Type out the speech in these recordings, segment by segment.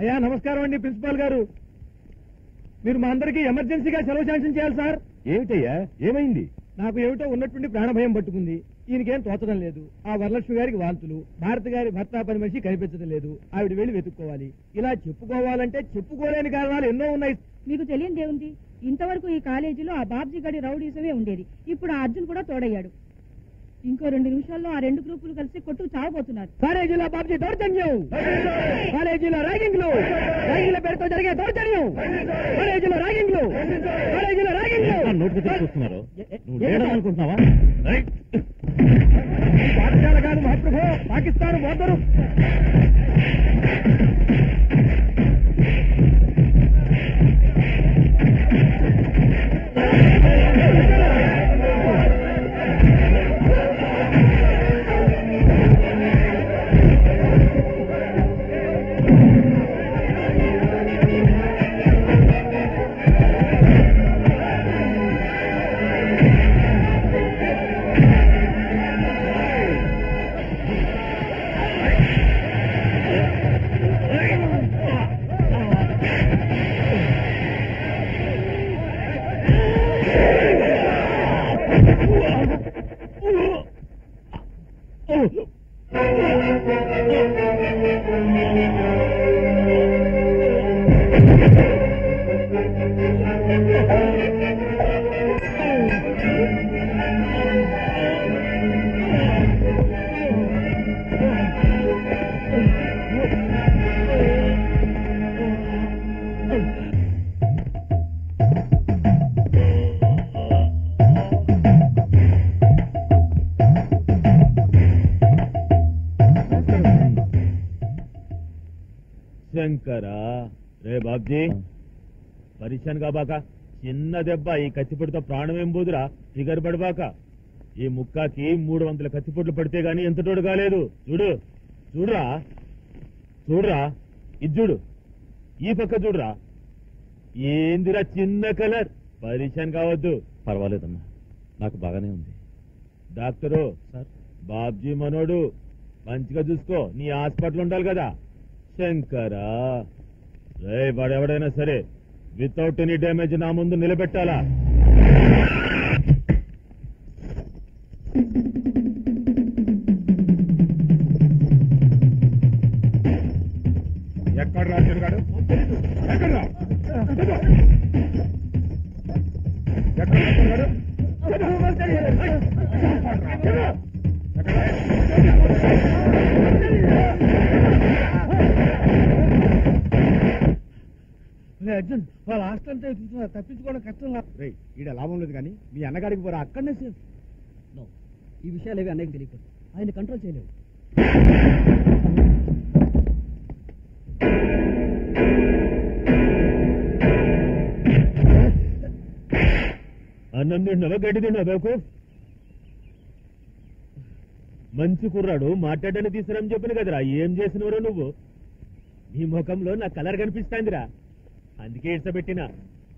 అయ్యా నమస్కారం అండి ప్రిన్సిపాల్ గారు. మీరు మా అందరికీ ఎమర్జెన్సీగా సెలవు శాంక్షన్ చేయాలి సార్. ఏమిటయ్యా? ఏమైంది? నాకు ఏమిటో ఉన్నటువంటి ప్రాణభయం పట్టుకుంది. ఈయనకేం తోచడం లేదు. ఆ వరలక్ష్మి గారికి వాంతులు. భారతి గారి భర్త పని మనిషి కనిపించడం లేదు. ఆవిడ వెళ్ళి వెతుక్కోవాలి. ఇలా చెప్పుకోవాలంటే చెప్పుకోలేని కారణాలు ఎన్నో ఉన్నాయి. మీకు తెలియనిదే ఉంది ఇంతవరకు ఈ కాలేజీలో ఆ బాబ్జీ గడి రౌడీసమే ఉండేది. ఇప్పుడు ఆ అర్జున్ కూడా తోడయ్యాడు. ఇంకో రెండు నిమిషాల్లో ఆ రెండు గ్రూపులు కలిసి కొట్టు చావబోతున్నారు కాలేజీలో బాబ్జీ దౌర్జన్యం కాలేజీలో ర్యాగింగ్లు ర్యాగింగ్ల పేరుతో జరిగే దౌర్జన్యం కాలేజీలో ర్యాగింగ్లు కాలేజీలో ర్యాగింగ్లు నువ్వు లేడం అనుకుంటున్నావా. పాఠశాల కాదు మహాప్రభు పాకిస్తాన్ బోర్డరు శంకరా రే బాబ్జీ? పరిశాన్ కాబాక చిన్న దెబ్బ. ఈ కత్తిపొడితో ప్రాణం ఏం పోదురా ఫిగర్ పడబాక ఈ ముక్కాకి మూడు వందల కత్తిపొట్లు పడితే గాని ఎంత తోడు కాలేదు. చూడు. చూడురా. చూడురా. ఇది చూడు. ఈ పక్క చూడురా. ఏందిరా చిన్న కలర్? పరిశాన్ కావద్దు. పర్వాలేదమ్మా. నాకు బాగానే ఉంది. డాక్టరు. సార్. బాబ్జీ మనోడు. మంచిగా చూసుకో. నీ హాస్పిటల్ ఉండాలి కదా. శంకరా. రే వాడెవడైనా సరే వితౌట్ ఎనీ డ్యామేజ్ నా ముందు నిలబెట్టాలా? అర్జున్ వాళ్ళ హాస్టల్ అంతా ఎదుగుతున్నారు తప్పించుకోవడం కష్టం రే. ఈడ లాభం లేదు కానీ మీ అన్నగాడికి పోరా అక్కడనే సేఫ్ ఈ విషయాలు ఏవి అన్నయ్యకి తెలియకూడదు. ఆయన కంట్రోల్ చేయలేవు. అన్నం గడ్డి తిన్నావా మంచి కుర్రాడు మాట్లాడని తీసుకురని చెప్పిన కదరా ఏం చేసినవరో నువ్వు. నీ ముఖంలో నా కలర్ కనిపిస్తాందిరా. అందుకే ఇష్టపెట్టిన.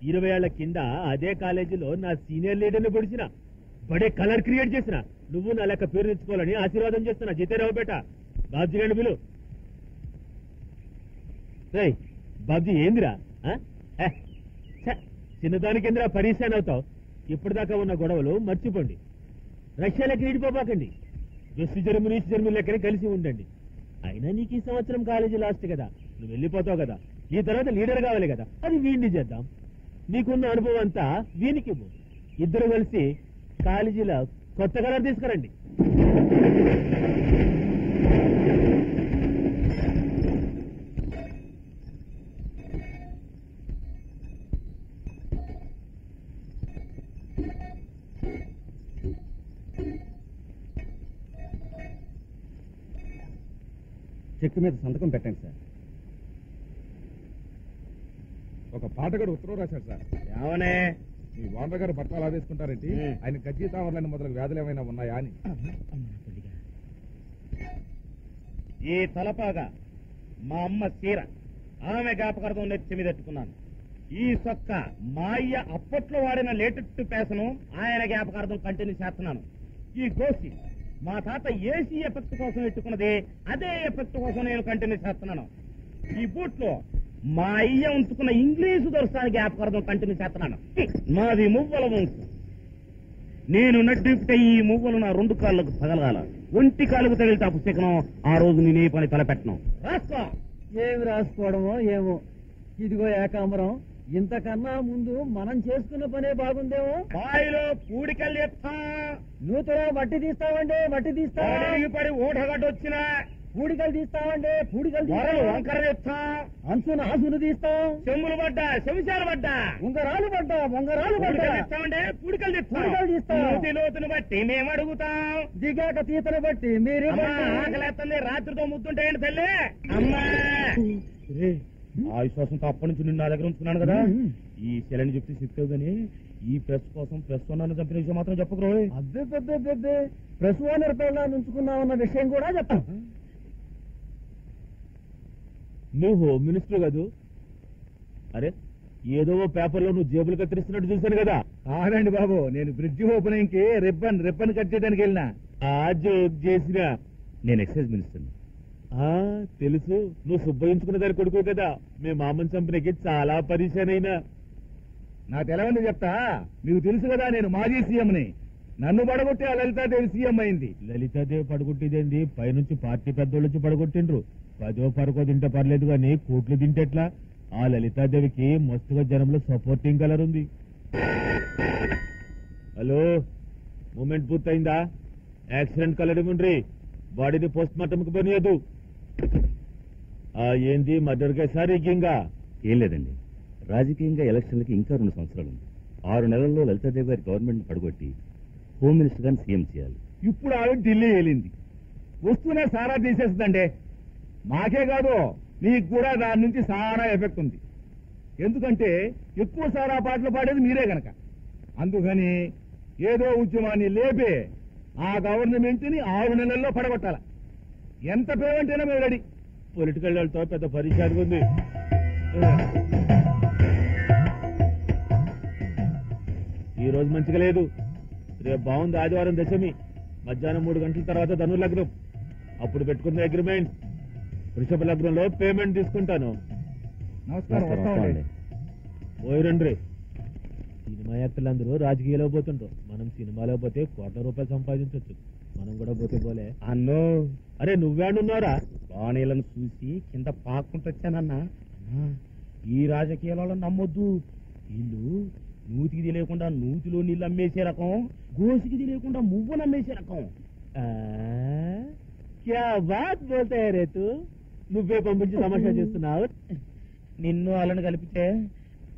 ఇరవై ఏళ్ళ కింద అదే కాలేజీలో నా సీనియర్ లీడర్ని పొడిచిన. బడే కలర్ క్రియేట్ చేసిన. నువ్వు నా లెక్క పేరు తెచ్చుకోవాలని ఆశీర్వాదం చేస్తున్నా జితేరావు బేట. బాబ్జీ గండి పిలు. రేయ్, బాబ్జీ ఏందిరా? ఆ? చిన్నదానికి ఎందురా పరీశాన్ అవుతావు? ఇప్పటిదాకా ఉన్న గొడవలు మర్చిపోండి. రష్యాలకి ఈడిపోబాకండి వెస్ట్ జర్మనీ జర్మనీ లెక్కనే కలిసి ఉండండి. అయినా నీకు ఈ సంవత్సరం కాలేజీ లాస్ట్ కదా. నువ్వు వెళ్ళిపోతావు కదా. ఈ తర్వాత లీడర్ కావాలి కదా. అది వీడిని చేద్దాం. నీకున్న అనుభవం అంతా వీనికి ఇద్దరు కలిసి కాలేజీలో కొత్త కలర్ తీసుకురండి. చెక్ మీద సంతకం పెట్టండి సార్. ఒక పాటగాడు ఉత్తరం రాశాడు సార్. ఏమనే. మీ వానర్ గారు బట్టలు ఆదేసుకుంటారేంటి. ఆయన గజ్జి తామరలని మొదలగు వ్యాధులు ఏమైనా ఉన్నాయా అని. ఈ తలపాగా మా అమ్మ చీర ఆమె జ్ఞాపకార్థం నెత్తి మీద ఎట్టుకున్నాను ఈ సొక్క మా అయ్య అప్పట్లో వాడిన లేటెస్ట్ పేసను ఆయన జ్ఞాపకార్థం కంటిన్యూ చేస్తున్నాను. ఈ గోసి మా తాత ఏసీ ఎఫెక్ట్ కోసం ఎట్టుకున్నది అదే ఎఫెక్ట్ కోసం నేను కంటిన్యూ చేస్తున్నాను. ఈ బూట్లో మా అయ్య ఉంచుకున్న ఇంగ్లీషు దొరసానికి జ్ఞాపకార్థం కంటిన్యూ చేస్తున్నాను. మాది మువ్వల వంశం. నేను నడ్డిపితే ఈ మువ్వలు నా రెండు కాళ్ళకు తగలగాల. ఒంటి కాళ్ళకు తగిలితే ఆ పుస్తకం ఆ రోజు నేను ఏ పని తలపెట్టను. రాసుకో. ఏమి రాసుకోవడమో ఏమో. ఇదిగో ఏకాంబరం. ఇంతకన్నా ముందు మనం చేసుకున్న పనే బాగుందేమో. బాయిలో పూడికల్లి నూతలో మట్టి తీస్తామండి మట్టి తీస్తా. పడి పడి ఊటగడ్డొచ్చిన పూడికలు తీస్తామండి పూడికలు తీస్తాం. వంకర ఎత్తా అంచున ఆసును తీస్తాం. చెమ్ములు పడ్డా శంశాలు పడ్డా. ఉంగరాలు పడ్డా ఉంగరాలు పడ్డా. పూడికలు తెస్తామంటే పూడికలు తెస్తాం. పూడికలు తీస్తాం. లోతును బట్టి మేము అడుగుతాం. దిగాక తీతను బట్టి మీరే ఆకలేస్తుంది రాత్రితో ముద్దుంటాయండి తల్లి. అమ్మా. ఆ విశ్వాసంతో అప్పటి నుంచి నిన్ను నా దగ్గర ఉంచుకున్నాను కదా. ఈ శిలని చెప్తే చెప్తావు గానీ ఈ ప్రెస్ కోసం ప్రెస్ ఉన్నాను చంపిన విషయం మాత్రం చెప్పకరు అబ్బే పెద్ద పెద్ద ప్రెస్ ఓనర్ పిల్ల నుంచుకున్నామన్న విషయం కూడా చెప్పాం. నువ్వు హోమ్ మినిస్టర్ కదూ. అరే ఏదో పేపర్లో నువ్వు జేబులు కత్తిరిస్తున్నట్టు చూశాను కదా. కాదండి బాబు నేను బ్రిడ్జి ఓపెనింగ్కి రిబ్బన్ రిబ్బన్ కట్ చేయడానికి వెళ్ళినా. ఆ జోక్ చేసిన నేను ఎక్సైజ్ మినిస్టర్. ఆ తెలుసు. నువ్వు సుబ్బయించుకున్న దాని కొడుకు కదా. మీ మామని చంపినకి చాలా పరిశాన్ అయినా నా తెలవని చెప్తా. మీకు తెలుసు కదా నేను మాజీ సీఎంని. నన్ను పడగొట్టి ఆ లలితాదేవి సీఎం అయింది. లలితాదేవి పడగొట్టేదేంది? పైనుంచి పార్టీ పెద్దోళ్ళు వచ్చి పడగొట్టిండ్రు. పదో పరకో తింటే పర్లేదు కానీ కోట్లు తింటేట్లా ఆ లలితాదేవికి మస్తుగా జనంలో సపోర్టింగ్ కలర్ ఉంది. హలో? మూమెంట్ పూర్తయిందా? యాక్సిడెంట్ కలర్ ఇవ్వండి బాడీని పోస్ట్ మార్టం కి పనియదు ఆ ఏంది? మర్డర్ కేసా రిగ్గింగా ఏం లేదండి. రాజకీయంగా ఎలక్షన్లకి ఇంకా రెండు సంవత్సరాలు ఉంది. ఆరు నెలల్లో లలితాదేవి గారి గవర్నమెంట్ పడగొట్టి హోమ్ మినిస్టర్ గారిని సీఎం చేయాలి. ఇప్పుడు ఆవిడ ఢిల్లీ వెళ్ళింది. వస్తూనే సారా తీసేస్తుందండి మాకే కాదు మీకు కూడా దాని నుంచి సారా ఎఫెక్ట్ ఉంది. ఎందుకంటే ఎక్కువ సారా పాటలు పాడేది మీరే గనక. అందుకని ఏదో ఉద్యమాన్ని లేపే ఆ గవర్నమెంట్ని ఆరు నెలల్లో పడగొట్టాల. ఎంత పేమెంట్ అయినా మేము రెడీ. పొలిటికల్ వాళ్ళతో పెద్ద పరిశాన్ ఉంది. ఈ రోజు మంచిగా లేదు. రేపు బాగుంది ఆదివారం దశమి. మధ్యాహ్నం మూడు గంటల తర్వాత ధను లగ్నం అప్పుడు పెట్టుకున్న అగ్రిమెంట్ వృషభ లగ్నంలో పేమెంట్ తీసుకుంటాను. నమస్కారం వస్తామండి. పోయి రండి సినిమా యాక్టర్లందరూ రాజకీయాలో పోతుంటారు మనం సినిమాలో పోతే కోట్ల రూపాయలు సంపాదించవచ్చు మనం కూడా పోతే పోలే. అన్నో. అరే నువ్వేడున్నారా బాణీలను చూసి కింద అన్నా, ఈ రాజకీయాలలో నమ్మొద్దు. వీళ్ళు నూతికి తెలియకుండా నూతిలో నీళ్ళు అమ్మేసే రకం గోసికి తెలియకుండా మువ్వను అమ్మేసే రకం. క్యా బాత్ బోల్తే రే తూ? నువ్వే పంపించి తమాషా చేస్తున్నావు. నిన్ను వాళ్ళని కలిపితే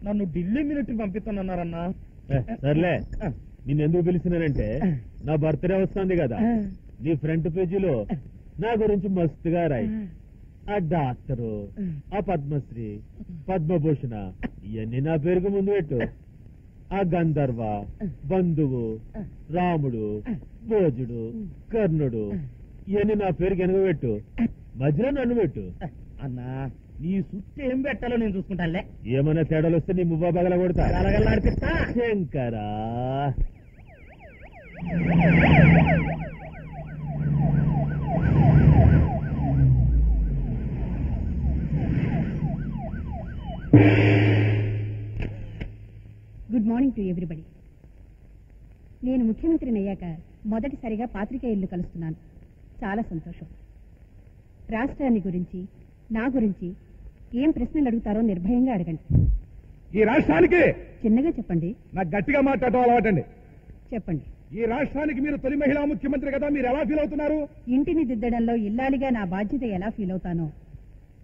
నన్ను ఢిల్లీ మిలిటరీ పంపిస్తానన్నారన్నా. సర్లే. నిన్నెందుకు పిలిచినానంటే నా బర్త్డే వస్తుంది కదా. నీ ఫ్రంట్ పేజీలో నా గురించి మస్తుగా రాయి. ఆ. డాక్టరు ఆ. పద్మశ్రీ పద్మభూషణ ఇవన్నీ నా పేరుకు ముందు పెట్టు. ఆ గంధర్వ బంధువు రాముడు భోజుడు కర్ణుడు ఇవన్నీ నా పేరుకి వెనుక పెట్టు మధ్యలో నన్ను పెట్టు. అన్నా నీ సుత్తి ఏం పెట్టాలో నేను చూసుకుంటానులే. ఏమైనా తేడాలు వస్తే నీ మువ్వ బగల కొడతా. గలగల్లాడిపిస్తా. Shankara good morning to everybody. నేను ముఖ్యమంత్రిని అయ్యాక మొదటిసారిగా పాత్రికేయులు కలుస్తున్నాను. చాలా సంతోషం. రాష్ట్రాన్ని గురించి నా గురించి ఏం ప్రశ్నలు అడుగుతారో నిర్భయంగా అడగండి. ఈ రాష్ట్రానికి? చిన్నగా చెప్పండి. నాకు గట్టిగా మాట్లాడటం అలవాటండి. చెప్పండి. ఈ రాష్ట్రానికి మీరు తొలి మహిళా ముఖ్యమంత్రి కదా మీరు ఎలా ఫీల్ అవుతున్నారు? ఇంటిని దిద్దడంలో ఇల్లాలిగా నా బాధ్యత ఎలా ఫీల్ అవుతానో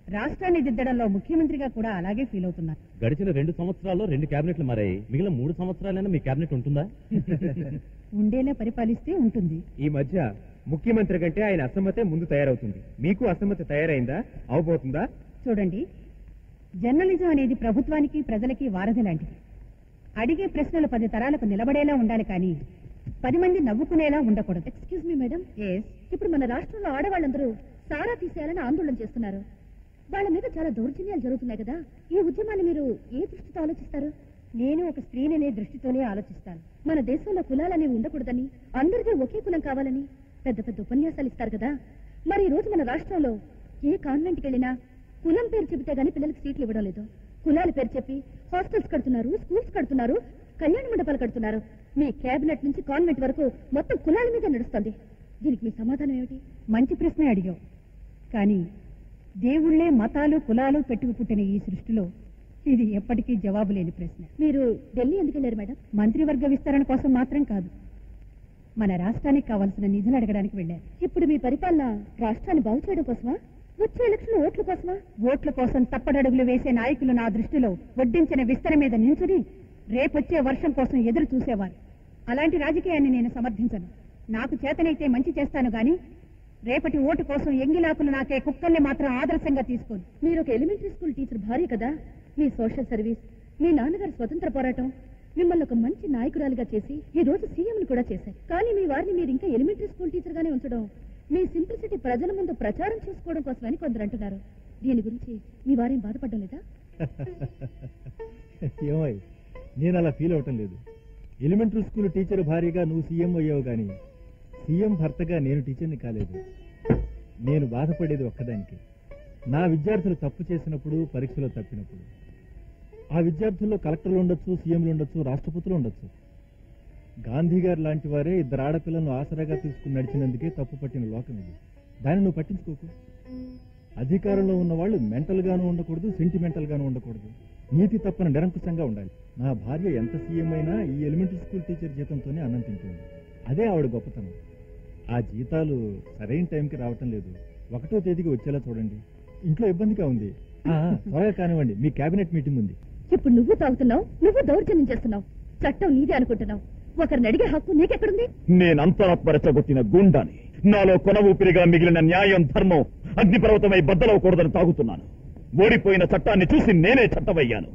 రాష్ట్రాన్ని దిద్దడంలో ముఖ్యమంత్రిగా కూడా అలాగే ఫీల్ అవుతున్నాను గడిచిన రెండు సంవత్సరాల్లో రెండు క్యాబినెట్లు మారాయి. మిగిలిన మూడు సంవత్సరాలైనా మీ క్యాబినెట్ ఉంటుందా? ఉండేలా పరిపాలిస్తే ఉంటుంది. ఈ మధ్య ముఖ్యమంత్రి కంటే ఆయన అసమ్మతే ముందు తయారవుతుంది. మీకు అసమ్మతి తయారైందా? అవబోతుందా? చూడండి. జర్నలిజం అనేది ప్రభుత్వానికి ప్రజలకి వారధి లాంటిది. అడిగే ప్రశ్నలు పది తరాలకు నిలబడేలా ఉండాలి కానీ పది మంది నవ్వుకునేలా ఉండకూడదు. ఎక్స్క్యూజ్ మీ మేడం ఇప్పుడు మన రాష్ట్రంలో ఆడవాళ్ళందరూ సారా తీసేయాలని ఆందోళన చేస్తున్నారు. వాళ్ళ మీద చాలా దౌర్జన్యాలు జరుగుతున్నాయి కదా. ఈ ఉద్యమాన్ని మీరు ఏ దృష్టితో ఆలోచిస్తారు? నేను ఒక స్త్రీననే దృష్టితోనే ఆలోచిస్తాను. మన దేశంలో కులాలనేవి ఉండకూడదని అందరికీ ఒకే కులం కావాలని పెద్ద పెద్ద ఉపన్యాసాలు ఇస్తారు కదా. మరి ఈ రోజు మన రాష్ట్రంలో ఏ కాన్వెంట్కి వెళ్ళినా కులం పేరు చెబితే గానీ పిల్లలకు సీట్లు ఇవ్వడం లేదు. కులాల పేరు చెప్పి హాస్టల్స్ కడుతున్నారు స్కూల్స్ కడుతున్నారు కళ్యాణ మండపాలు కడుతున్నారు. మీ కేబినెట్ నుంచి కాన్వెంట్ వరకు మొత్తం కులాల మీద నడుస్తుంది. దీనికి మీ సమాధానం ఏమిటి? మంచి ప్రశ్నే అడిగావు. కానీ దేవుళ్ళే మతాలు కులాలు పెట్టుకు పుట్టిన ఈ సృష్టిలో ఇది ఎప్పటికీ జవాబు లేని ప్రశ్న. మీరు ఢిల్లీ ఎందుకు వెళ్ళారు మేడం? మంత్రివర్గ విస్తరణ కోసం మాత్రం కాదు. మన రాష్ట్రానికి కావాల్సిన నిధులు అడగడానికి వెళ్ళారు. ఇప్పుడు మీ పరిపాలన రాష్ట్రాన్ని బాగు చేయడం కోసమా? వచ్చే ఎలక్షన్ ఓట్ల కోసమా? ఓట్ల కోసం తప్పడడుగులు వేసే నాయకులు నా దృష్టిలో వడ్డించిన విస్తర మీద నించుని రేపొచ్చే వర్షం కోసం ఎదురు చూసేవారు. అలాంటి రాజకీయాన్ని నేను సమర్థించను. నాకు చేతనైతే మంచి చేస్తాను గాని రేపటి ఓటు కోసం ఎంగిలాకులు నాకే కుక్కల్ని మాత్రం ఆదర్శంగా తీసుకోను. మీరు ఒక ఎలిమెంటరీ స్కూల్ టీచర్ భార్య కదా. మీ సోషల్ సర్వీస్ మీ నాన్నగారి స్వతంత్ర పోరాటం మిమ్మల్ని ఒక మంచి నాయకురాలిగా చేసి ఈ రోజు సీఎం కూడా చేశారు. కానీ మీ వారిని మీరు ఇంకా ఎలిమెంటరీ స్కూల్ టీచర్ గానే ఉంచడం మీ సింప్లిసిటీ ప్రజల ముందు ప్రచారం చేసుకోవడం కోసమని కొందరు అంటున్నారు. దీని గురించి మీ వారేం బాధపడడం లేదా? ఏమై నేను అలా ఫీల్ అవటం లేదు. ఎలిమెంటరీ స్కూల్ టీచర్ భార్యగా నువ్వు సీఎం అయ్యావు కానీ సీఎం భర్తగా నేను టీచర్ని కాలేదు. నేను బాధపడేది ఒక్కదానికి. నా విద్యార్థులు తప్పు చేసినప్పుడు పరీక్షలో తప్పినప్పుడు. ఆ విద్యార్థుల్లో కలెక్టర్లు ఉండొచ్చు సీఎంలు ఉండొచ్చు రాష్ట్రపతులు ఉండొచ్చు. గాంధీ గారు లాంటి వారే ఇద్దరు ఆడపిల్లలను ఆసరాగా తీసుకుని నడిచినందుకే తప్పు పట్టిన లోకం ఇది. దాన్ని నువ్వు పట్టించుకోకు. అధికారంలో ఉన్న వాళ్ళు మెంటల్ గాను ఉండకూడదు సెంటిమెంటల్ గాను ఉండకూడదు. నీతి తప్పన నిరంకుశంగా ఉండాలి. నా భార్య ఎంత సీఎం అయినా ఈ ఎలిమెంటరీ స్కూల్ టీచర్ జీతంతోనే అన్నం తింటుంది. అదే ఆవిడ గొప్పతనం. ఆ జీతాలు సరైన టైంకి రావటం లేదు. ఒకటో తేదీకి వచ్చేలా చూడండి. ఇంట్లో ఇబ్బందిగా ఉంది. ఆ, త్వరగా కానివ్వండి. మీ కేబినెట్ మీటింగ్ ఉంది. ఇప్పుడు నువ్వు తాగుతున్నావు నువ్వు దౌర్జన్యం చేస్తున్నావు. చట్టం నీదే అనుకుంటున్నావు. ఒకరిని అడిగే హక్కు నీకెక్కడుంది? నేనంతరపరచగొట్టిన గుండాని. నాలో కొన ఊపిరిగా మిగిలిన న్యాయం ధర్మం అగ్నిపర్వతమై బద్దలవకూడదని తాగుతున్నాను. ఓడిపోయిన చట్టాన్ని చూసి నేనే చట్టమయ్యాను.